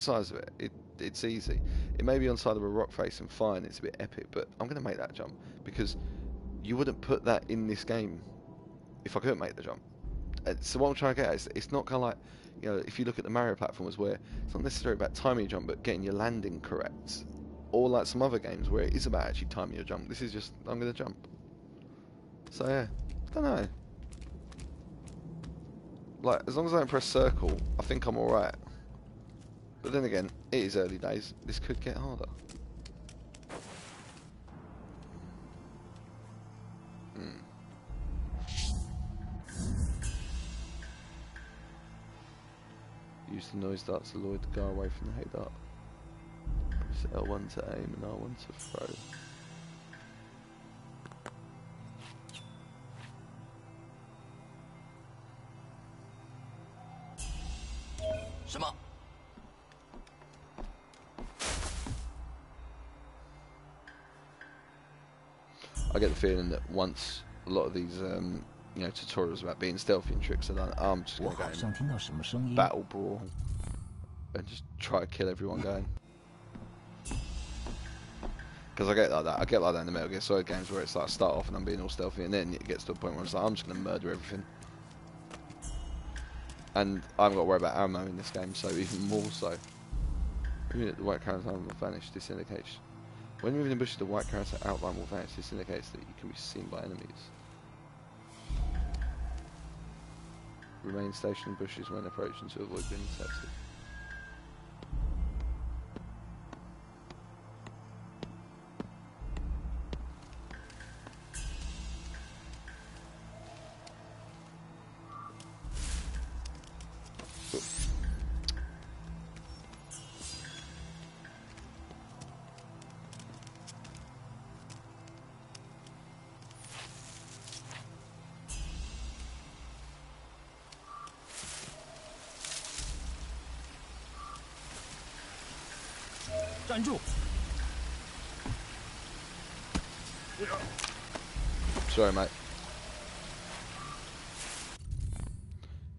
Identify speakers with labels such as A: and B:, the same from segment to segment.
A: size of it, it it's easy. It may be on side of a rock face and fine, it's a bit epic, but I'm going to make that jump because you wouldn't put that in this game if I couldn't make the jump. Uh, So what I'm trying to get at is it's not kind of like, you know, if you look at the Mario platforms where it's not necessarily about timing your jump, but getting your landing correct. Or like some other games where it is about actually timing your jump. This is just, I'm going to jump. So yeah, I don't know. Like, as long as I don't press circle, I think I'm alright. But then again, it is early days. This could get harder. Hmm. Use the noise dart to lure the guy away from the hay dart. Press L1 to aim and R1 to throw. feeling that once a lot of these um, you know tutorials about being stealthy and tricks are done, I'm just
B: going
A: to go battle brawl and just try to kill everyone going. Because I get like that. I get like that in the Metal Gear Solid games where it's like start off and I'm being all stealthy, and then it gets to a point where it's like I'm just going to murder everything. And I haven't got to worry about ammo in this game, so even more so. Unit the white carriers armor vanished. This indication. When moving in bushes, the white character outline will vanish. This indicates that you can be seen by enemies. Remain stationed in bushes when approaching to avoid being detected.
B: “站住
A: Sorry, mate.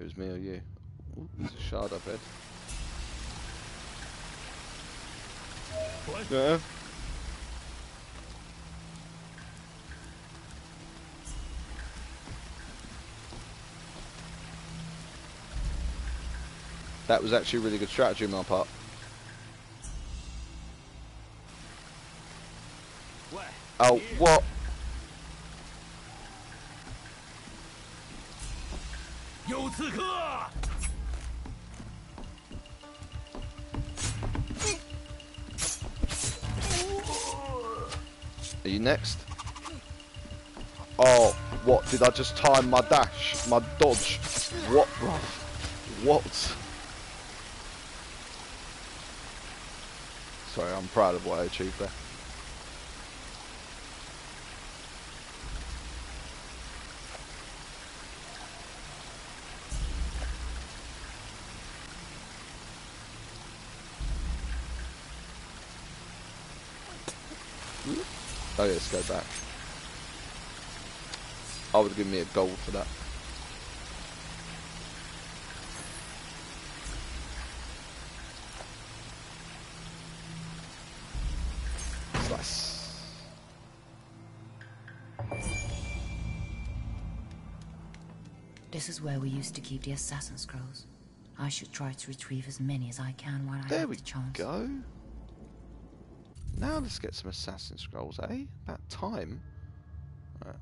A: It was me or you. Ooh, there's a shard up ahead. Yeah. That was actually a really good strategy on my part. ”！Oh, what? Are you next? Oh, what? Did I just time my dash? My dodge? What, bruv? What? Sorry, I'm proud of what I achieved there. Oh let's go back. I would have given me a gold for that.
C: This is where we used to keep the assassin scrolls. I should try to retrieve as many as I can while I
A: There
C: have
A: we
C: the chance.
A: There we go. Now let's get some assassin scrolls, eh? About time. Right.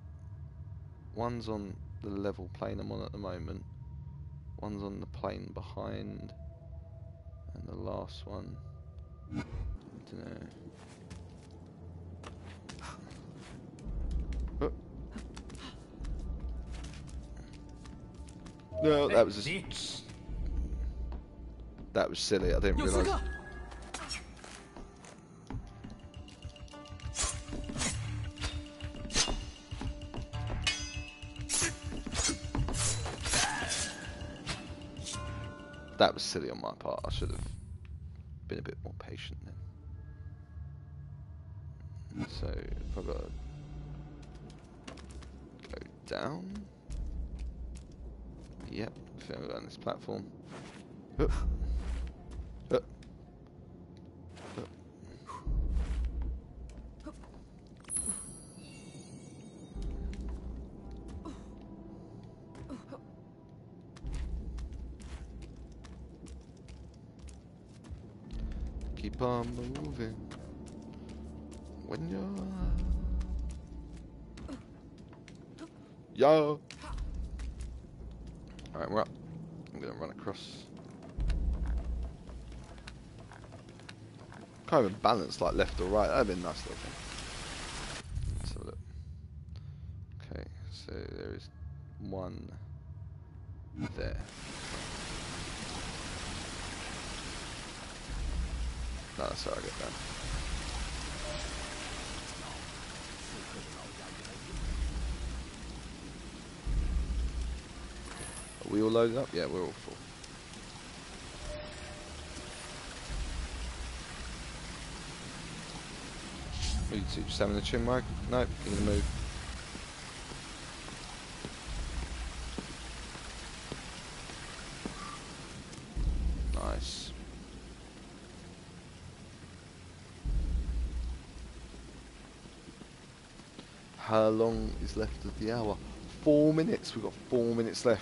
A: One's on the level plane I'm on at the moment. One's on the plane behind. And the last one. I don't know. No, that was just, that was silly. I didn't realise. That was silly on my part. I should have been a bit more patient then. So, if I've got go down. Yep, I think this platform. Keep on moving. When you're. Uh, Yo! Alright, we're up. I'm gonna run across. Can't even balance like left or right. That'd be nice little thing. Let's have a look. Okay, so there is one there. No, that's how I get down. Are we all loaded up? Yeah, we're all full. What are you two, just having a chin mic? Nope, gonna move. Nice How long is left of the hour? Four minutes. We've got four minutes left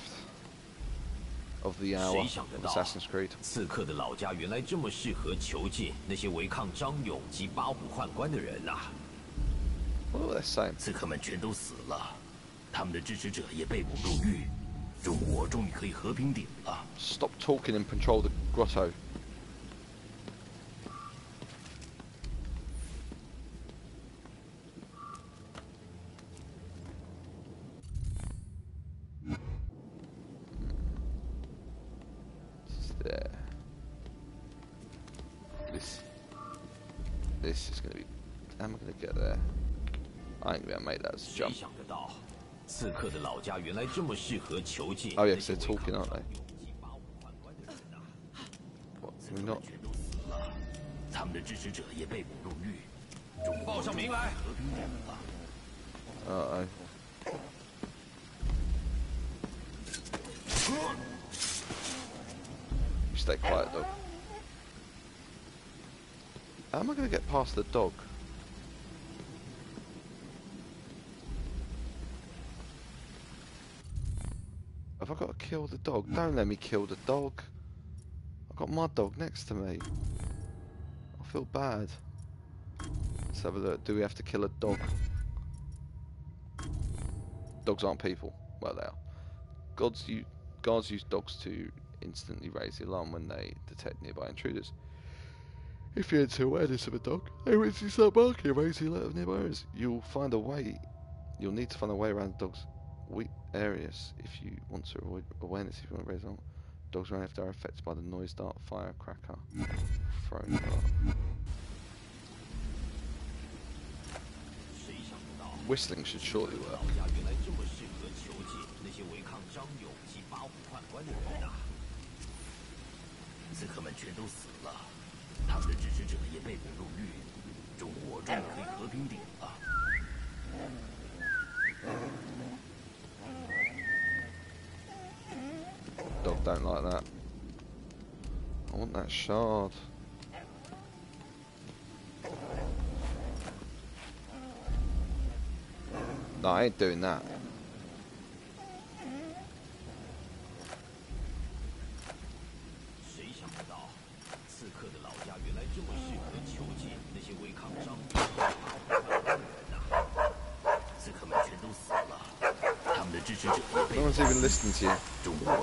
A: of the hour
B: 谁想得
A: of
B: 到
A: Assassin's Creed.
B: 刺客的老家原来这么适合囚禁那些违抗张勇及八虎宦官的人呐、
A: What were they saying?
B: 刺客们全都死了，他们的支持者也被捕入狱，中国终于可以和平顶了。
A: Stop talking and control the grotto. there. This. This is gonna be. How am I gonna get there? I ain't gonna be able to make that
B: 谁
A: jump.
B: 想得到，刺客的老家原来这么适合囚禁
A: Oh, yeah,
B: 那些
A: 'cause they're
B: 违抗
A: talking, aren't
B: 张
A: they?
B: 勇及八虎宦官的人呐、
A: What,
B: 刺
A: can
B: 客
A: we
B: 们
A: not?
B: 全都死了，他们的支持者也被捕入狱，中国报上名来，和平顶了。
A: Uh oh. Stay quiet, dog. How am I going to get past the dog? Have I got to kill the dog? Don't let me kill the dog. I've got my dog next to me. I feel bad. Let's have a look. Do we have to kill a dog? Dogs aren't people. Well, they are. Gods use, guards use dogs to instantly raise the alarm when they detect nearby intruders. If you enter awareness of a dog, they will start barking and raise the alert of nearby areas. You'll find a way. You'll need to find a way around the dog's weak areas if you want to avoid awareness. If you want to raise alarm, dogs around if they are affected by the noise, dart, firecracker, thrown dart. Whistling should surely work.
B: 刺客们全都死了，他们的支持者也被捕入狱，中国终于可以和平顶了。
A: Dog don't like that. I want that shard. No, I ain't doing that.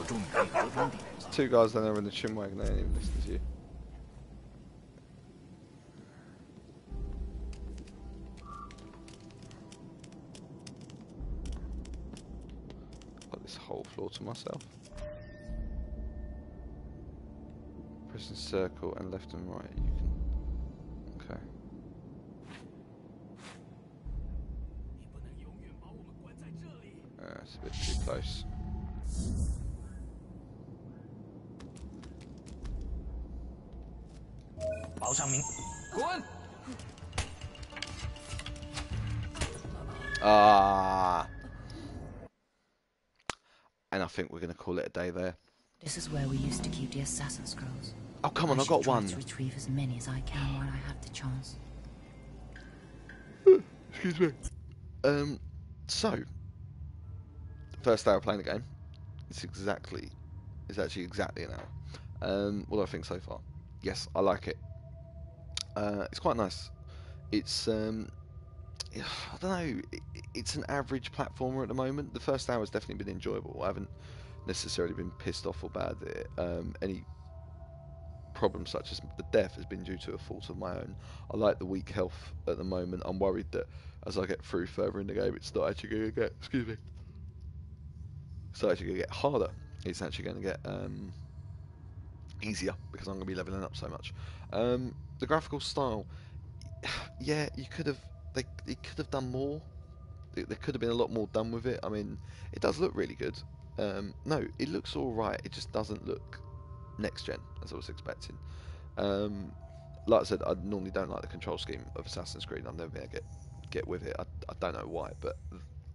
B: There's
A: two guys down there in the chin wagon, they ain't even listening to you. Got this whole floor to myself. Press and circle and left and right, you can... Okay. Uh, it's a bit too close.
B: 上名，滚！
A: Ah. And I think we're going to call it a day there.
C: This is where we used to keep the assassin scrolls.
A: Oh, come on,
C: I
A: I
C: should
A: got
C: try
A: one.
C: to retrieve as many as I can while I have the chance.
A: Excuse me. Um, so, first hour playing the game. It's exactly, it's actually exactly an hour. Um, what do I think so far? Yes, I like it. Uh, it's quite nice. It's um, I don't know. It, it's an average platformer at the moment. The first hour has definitely been enjoyable. I haven't necessarily been pissed off or bad at it. Um, any problems such as the death has been due to a fault of my own. I like the weak health at the moment. I'm worried that as I get through further in the game, it's not actually going to get. Excuse me. It's actually going to get harder. It's actually going to get um, easier because I'm going to be leveling up so much. Um, the graphical style, yeah, you could have they, they could have done more. There could have been a lot more done with it. I mean, it does look really good. Um, no, it looks all right. It just doesn't look next gen as I was expecting. Um, like I said, I normally don't like the control scheme of Assassin's Creed. I've never been able to get get with it. I, I don't know why, but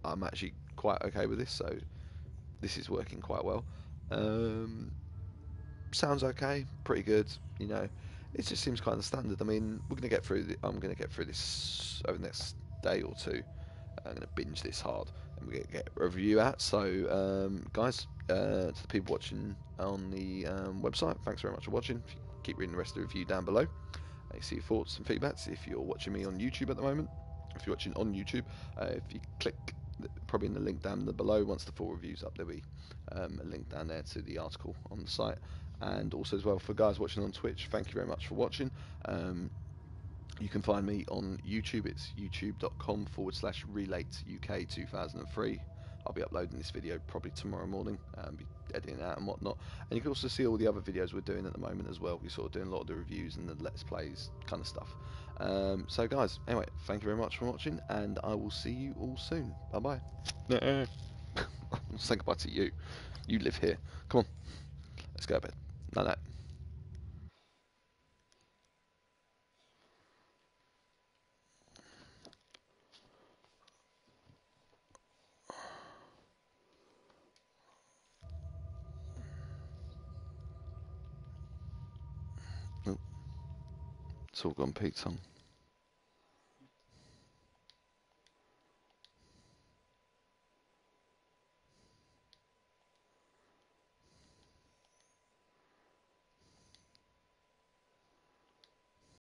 A: I'm actually quite okay with this. So this is working quite well. Um, sounds okay, pretty good. You know, it just seems kind of standard. I mean, we're gonna get through. The, I'm gonna get through this over the next day or two. I'm gonna binge this hard, and we're gonna get a review out. So, um, guys, uh, to the people watching on the um, website, thanks very much for watching. Keep reading the rest of the review down below. I see your thoughts and feedbacks. If you're watching me on YouTube at the moment, if you're watching on YouTube, uh, if you click probably in the link down below, once the full review's up, there'll be um, a link down there to the article on the site and also as well for guys watching on Twitch, thank you very much for watching. Um, you can find me on YouTube. It's youtube.com forward slash relate UK 2003. I'll be uploading this video probably tomorrow morning, and be editing it out and whatnot. And you can also see all the other videos we're doing at the moment as well. We're sort of doing a lot of the reviews and the let's plays kind of stuff. Um, so guys, anyway, thank you very much for watching, and I will see you all soon. Bye bye. Say goodbye to you. You live here. Come on, let's go to bed. Night night. It's all gone Pete's on.